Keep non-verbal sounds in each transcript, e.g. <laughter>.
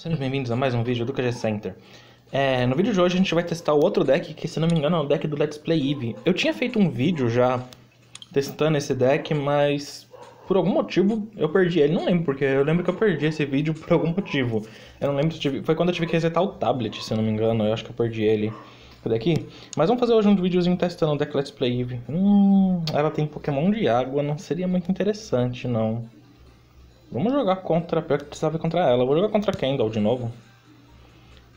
Sejam bem-vindos a mais um vídeo do KG Center. É, no vídeo de hoje a gente vai testar o outro deck, que se não me engano é o deck do Let's Play Eve. Eu tinha feito um vídeo já testando esse deck, mas por algum motivo eu perdi ele. Não lembro porque, eu lembro que eu perdi esse vídeo por algum motivo. Eu não lembro se tive... foi quando eu tive que resetar o tablet, se não me engano, eu acho que eu perdi ele. Aqui? Mas vamos fazer hoje um videozinho testando o deck Let's Play Eve. Hum, ela tem Pokémon de água, não seria muito interessante não. Vamos jogar contra, pior que precisava ir contra ela. vou jogar contra Kendall de novo.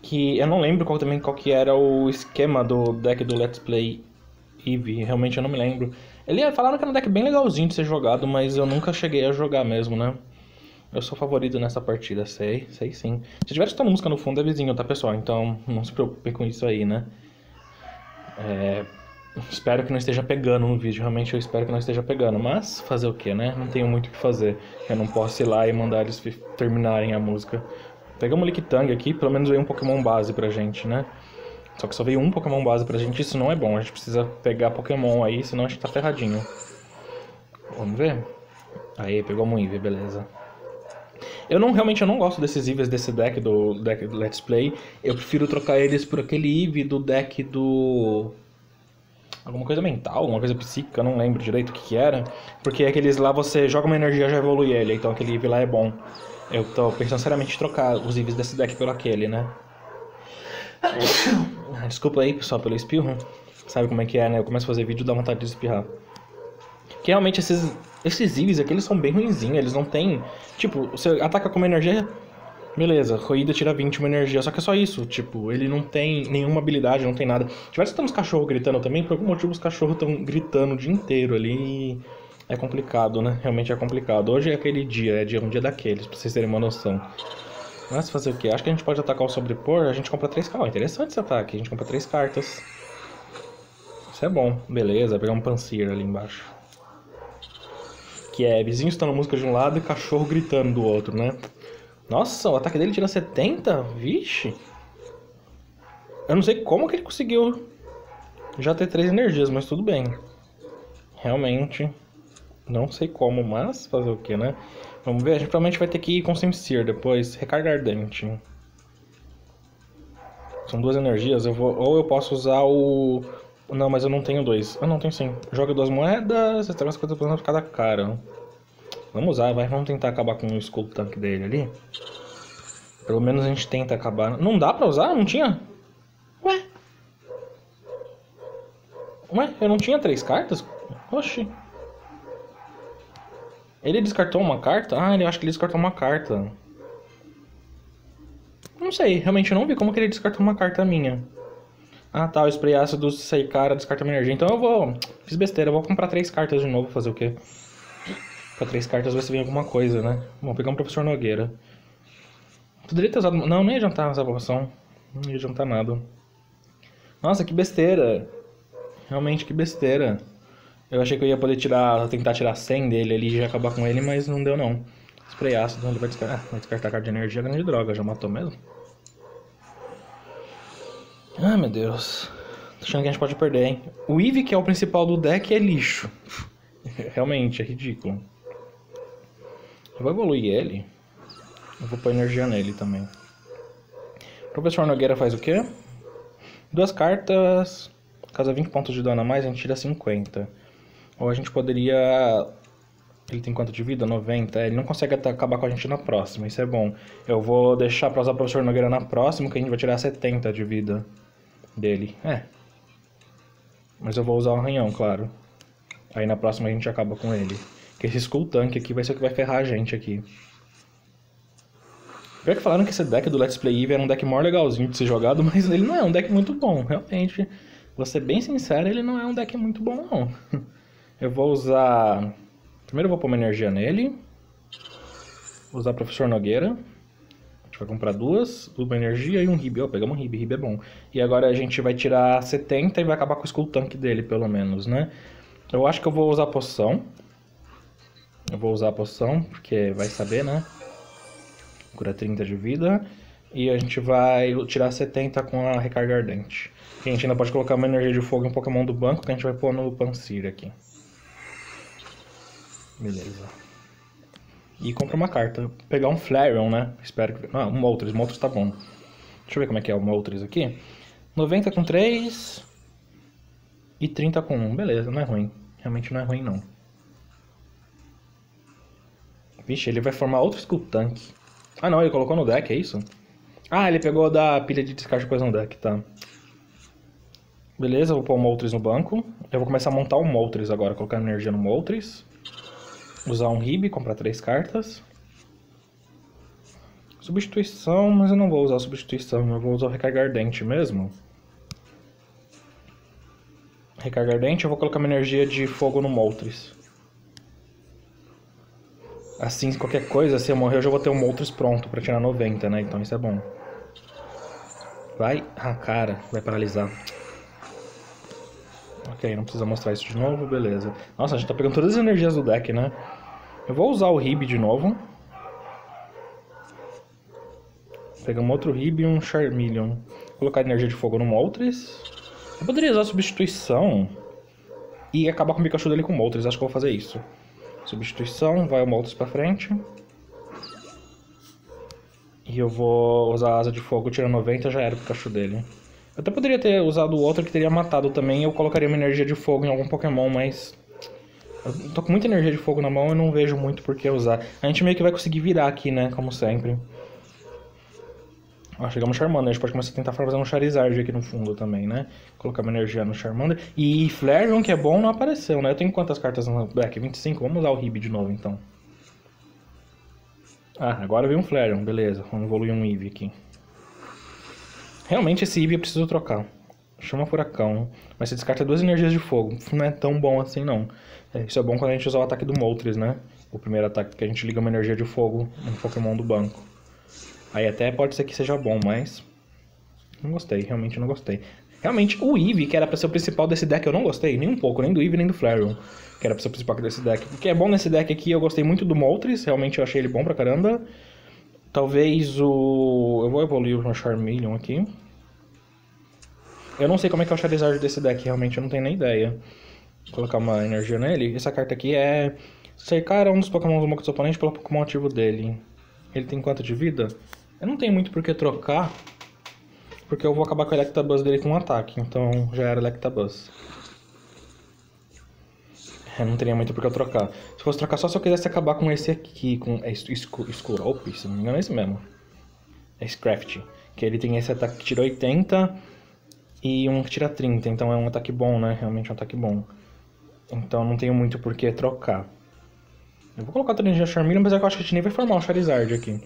Que eu não lembro qual, também qual que era o esquema do deck do Let's Play Eve. Realmente eu não me lembro. Ele falaram que era um deck bem legalzinho de ser jogado, mas eu nunca cheguei a jogar mesmo, né? Eu sou favorito nessa partida, sei, sei sim. Se tiver escutando música no fundo é vizinho, tá pessoal? Então não se preocupe com isso aí, né? É... Espero que não esteja pegando no vídeo, realmente eu espero que não esteja pegando. Mas fazer o que, né? Não tenho muito o que fazer. Eu não posso ir lá e mandar eles terminarem a música. Pegamos o Lickitung aqui, pelo menos veio um Pokémon base pra gente, né? Só que só veio um Pokémon base pra gente, isso não é bom. A gente precisa pegar Pokémon aí, senão a gente tá ferradinho. Vamos ver? Aí, pegou um Eevee, beleza. Eu não realmente eu não gosto desses Eevees desse deck do deck do Let's Play. Eu prefiro trocar eles por aquele Eevee do deck do alguma coisa mental, alguma coisa psíquica, eu não lembro direito o que, que era. Porque aqueles lá você joga uma energia já evolui ele, então aquele Eevee lá é bom. Eu tô pensando seriamente em trocar os Eevees desse deck pelo aquele, né? <coughs> Desculpa aí, pessoal, pelo espirro. Sabe como é que é, né? Eu começo a fazer vídeo e dá vontade de espirrar. Que realmente esses, esses Eevees aqui, eles são bem ruinzinhos. Eles não tem... Tipo, você ataca com uma energia... Beleza, corrida tira 20 uma energia, só que é só isso, tipo, ele não tem nenhuma habilidade, não tem nada. Tivesse estamos cachorro gritando também, por algum motivo os cachorros estão gritando o dia inteiro ali é complicado, né? Realmente é complicado. Hoje é aquele dia, é dia, um dia daqueles, pra vocês terem uma noção. Mas fazer o que? Acho que a gente pode atacar o sobrepor, a gente compra três cartas. Interessante esse ataque, a gente compra três cartas. Isso é bom, beleza, pegar um Pansir ali embaixo. Que é vizinho estando música de um lado e cachorro gritando do outro, né? Nossa, o ataque dele tira 70? Vixe. Eu não sei como que ele conseguiu já ter três energias, mas tudo bem. Realmente, não sei como, mas fazer o que, né? Vamos ver, a gente provavelmente vai ter que ir com Sincere depois. Recarga ardente. São duas energias, eu vou... ou eu posso usar o... Não, mas eu não tenho dois. Ah, não, tenho sim. Joga duas moedas, traz coisas por cada cara. Vamos usar, vai. Vamos tentar acabar com o Skull Tank dele ali. Pelo menos a gente tenta acabar. Não dá pra usar? Não tinha? Ué? Ué, eu não tinha três cartas? Oxi. Ele descartou uma carta? Ah, ele acho que ele descartou uma carta. Não sei, realmente eu não vi como que ele descartou uma carta minha. Ah tá, o spray ácido cara descarta minha energia. Então eu vou. Fiz besteira, eu vou comprar três cartas de novo, fazer o quê? Três cartas vai se vir alguma coisa, né? Vamos pegar um professor Nogueira. Poderia ter usado. Não, não ia adiantar essa poção. Não ia adiantar nada. Nossa, que besteira. Realmente que besteira. Eu achei que eu ia poder tirar. tentar tirar 100 dele ali e já acabar com ele, mas não deu não. Spray ácido, ele vai descartar. Ah, vai descartar a carta de energia, grande droga, já matou mesmo. Ah, meu Deus. Tô achando que a gente pode perder, hein? O Eve, que é o principal do deck, é lixo. <laughs> Realmente, é ridículo. Eu vou evoluir ele. Eu vou pôr energia nele também. Professor Nogueira faz o quê? Duas cartas. Caso 20 pontos de dano a mais, a gente tira 50. Ou a gente poderia. Ele tem quanto de vida? 90. Ele não consegue acabar com a gente na próxima, isso é bom. Eu vou deixar pra usar o professor Nogueira na próxima, que a gente vai tirar 70 de vida dele. É. Mas eu vou usar o arranhão, claro. Aí na próxima a gente acaba com ele. Que esse Skull Tank aqui vai ser o que vai ferrar a gente aqui. Pior que falaram que esse deck do Let's Play Eve era um deck maior legalzinho de ser jogado, <laughs> mas ele não é um deck muito bom, realmente. Vou ser bem sincero, ele não é um deck muito bom não. <laughs> Eu vou usar... Primeiro eu vou pôr uma energia nele. Vou usar Professor Nogueira. A gente vai comprar duas, uma energia e um Rib. Oh, pegamos um Rib, Rib é bom. E agora a gente vai tirar 70 e vai acabar com o Skull Tank dele, pelo menos, né? Eu acho que eu vou usar poção. Eu vou usar a poção, porque vai saber, né? Cura 30 de vida. E a gente vai tirar 70 com a recarga ardente. a gente ainda pode colocar uma energia de fogo em um Pokémon do banco que a gente vai pôr no Pansir aqui. Beleza. e compra uma carta. Pegar um Flareon, né? Espero que... Ah, um Moltres. Moltres tá bom. Deixa eu ver como é que é o Moltres aqui. 90 com 3 e 30 com 1. Beleza, não é ruim. Realmente não é ruim, não. Vixe, ele vai formar outro Skull Tank. Ah, não, ele colocou no deck, é isso? Ah, ele pegou da pilha de descarte coisa no deck, tá. Beleza, vou pôr o Moltres no banco. Eu vou começar a montar o Moltres agora, colocar energia no Moltres. Usar um Rib, comprar três cartas. Substituição, mas eu não vou usar substituição, eu vou usar o Recarga Ardente mesmo. Recarga Ardente, eu vou colocar minha energia de fogo no Moltres. Assim, qualquer coisa, se eu morrer, eu já vou ter um Moltres pronto pra tirar 90, né? Então isso é bom. Vai. Ah, cara, vai paralisar. Ok, não precisa mostrar isso de novo, beleza. Nossa, a gente tá pegando todas as energias do deck, né? Eu vou usar o Rib de novo. Pegamos outro Rib e um Charmeleon. Vou colocar energia de fogo no Moltres. Eu poderia usar a substituição e acabar com o Pikachu dele com Moltres. Acho que eu vou fazer isso. Substituição, vai o Moltres pra frente. E eu vou usar a Asa de Fogo, tirar 90, já era o Pikachu dele. Eu até poderia ter usado o outro que teria matado também. Eu colocaria uma energia de fogo em algum Pokémon, mas... Eu tô com muita energia de fogo na mão e não vejo muito por que usar. A gente meio que vai conseguir virar aqui, né? Como sempre. Ó, chegamos no Charmander. A gente pode começar a tentar fazer um Charizard aqui no fundo também, né? Colocar uma energia no Charmander. E Flareon, que é bom, não apareceu, né? Eu tenho quantas cartas no deck? 25? Vamos usar o Rib de novo, então. Ah, agora veio um Flareon. Beleza. Vamos evoluir um Eevee aqui. Realmente esse Eevee eu preciso trocar. Chama Furacão. Mas você descarta duas energias de fogo. Não é tão bom assim, não. É, isso é bom quando a gente usar o ataque do Moltres, né? O primeiro ataque que a gente liga uma energia de fogo no Pokémon do banco. Aí até pode ser que seja bom, mas... Não gostei, realmente não gostei. Realmente, o Eevee, que era pra ser o principal desse deck, eu não gostei. Nem um pouco, nem do Eevee, nem do Flareon. Que era pra ser o principal desse deck. O que é bom nesse deck aqui, eu gostei muito do Moltres. Realmente eu achei ele bom pra caramba. Talvez o... Eu vou evoluir o Charmeleon aqui. Eu não sei como é que é o Charizard desse deck, realmente eu não tenho nem ideia. Vou colocar uma energia nele. Essa carta aqui é... Cercar um dos Pokémon do seu oponente pelo Pokémon ativo dele. Ele tem quanto de vida? Eu não tenho muito por que trocar. Porque eu vou acabar com a Electabuzz dele com um ataque. Então já era Electabuzz. Eu não teria muito por que eu trocar. Se fosse trocar só se eu quisesse acabar com esse aqui. Com é Skullop, se não me engano é esse mesmo. É Scraft. Que ele tem esse ataque que tira 80 e um que tira 30, então é um ataque bom, né? Realmente é um ataque bom. Então não tenho muito por que trocar. Eu vou colocar a energia Charmeleon, mas é que eu acho que a gente nem vai formar o Charizard aqui.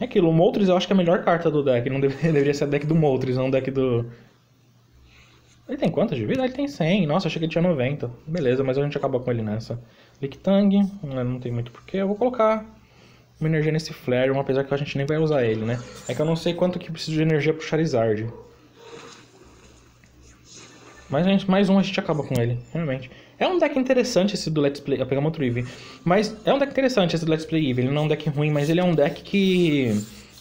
É aquilo, o Moltres eu acho que é a melhor carta do deck. Não deveria, <laughs> deveria ser a deck do Moltres, não o deck do... Ele tem quantas de vida? Ele tem 100. Nossa, achei que ele tinha 90. Beleza, mas a gente acabou com ele nessa. Lictang, né, não tem muito porquê. Eu vou colocar uma energia nesse Flareon, apesar que a gente nem vai usar ele, né? É que eu não sei quanto que preciso de energia pro Charizard. Mas a gente, mais um a gente acaba com ele, realmente. É um deck interessante esse do Let's Play. Eu pegar outro Eevee. Mas é um deck interessante esse do Let's Play Eevee. Ele não é um deck ruim, mas ele é um deck que.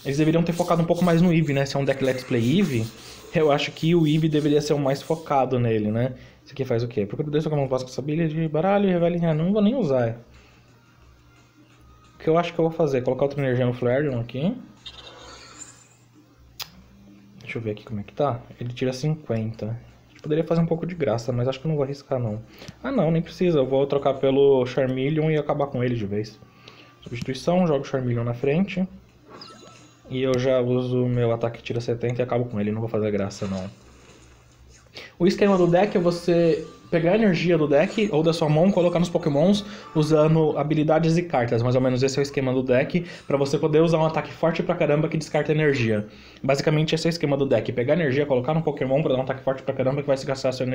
Eles deveriam ter focado um pouco mais no Eevee, né? Se é um deck Let's Play Eevee, eu acho que o Eevee deveria ser o mais focado nele, né? Isso aqui faz o quê? Procura dois Pokémon básicos essa bilha de baralho e revela em Não vou nem usar. O que eu acho que eu vou fazer? Colocar outra energia no Flareon aqui. Deixa eu ver aqui como é que tá. Ele tira 50. Poderia fazer um pouco de graça, mas acho que não vou arriscar não. Ah não, nem precisa. Eu vou trocar pelo Charmeleon e acabar com ele de vez. Substituição, jogo o Charmeleon na frente. E eu já uso meu ataque tira 70 e acabo com ele. Não vou fazer graça não. O esquema do deck é você pegar a energia do deck ou da sua mão, colocar nos pokémons usando habilidades e cartas. Mais ou menos esse é o esquema do deck, para você poder usar um ataque forte pra caramba que descarta energia. Basicamente esse é o esquema do deck, pegar energia, colocar no pokémon pra dar um ataque forte pra caramba que vai desgastar sua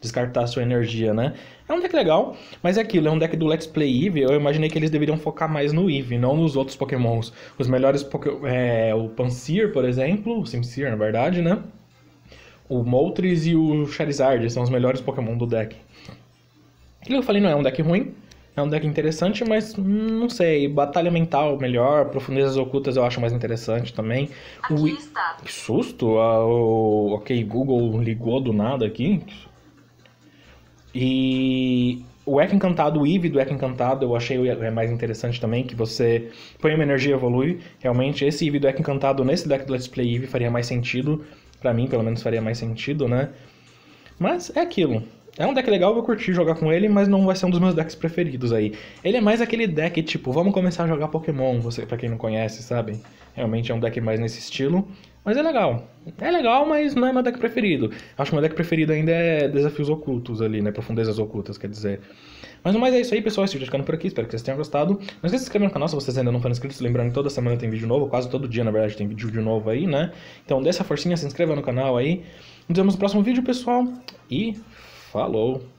descartar sua energia, né? É um deck legal, mas é aquilo, é um deck do Let's Play Eevee, eu imaginei que eles deveriam focar mais no Eevee, não nos outros pokémons. Os melhores é, o Pansir, por exemplo, o na verdade, né? O Moltres e o Charizard são os melhores Pokémon do deck. Aquilo que eu falei não é um deck ruim, é um deck interessante, mas hum, não sei. Batalha mental melhor, profundezas ocultas eu acho mais interessante também. Aqui o... está. Que susto! Ah, o... Ok, Google ligou do nada aqui. E O Eco Encantado, o Eve do Eco Encantado, eu achei é mais interessante também, que você põe uma energia e evolui. Realmente, esse Eve do Eco Encantado nesse deck do Let's Play Eve faria mais sentido. Pra mim, pelo menos, faria mais sentido, né? Mas é aquilo. É um deck legal, eu curti jogar com ele, mas não vai ser um dos meus decks preferidos aí. Ele é mais aquele deck, tipo, vamos começar a jogar Pokémon, você, pra quem não conhece, sabe? Realmente é um deck mais nesse estilo. Mas é legal. É legal, mas não é meu deck preferido. Acho que meu deck preferido ainda é Desafios Ocultos ali, né? Profundezas Ocultas, quer dizer. Mas mais é isso aí, pessoal. Vídeo ficando por aqui. Espero que vocês tenham gostado. Não esqueça de se inscrever no canal se vocês ainda não foram inscritos. Lembrando que toda semana tem vídeo novo. Quase todo dia, na verdade, tem vídeo de novo aí, né? Então dê essa forcinha, se inscreva no canal aí. Nos vemos no próximo vídeo, pessoal. E falou!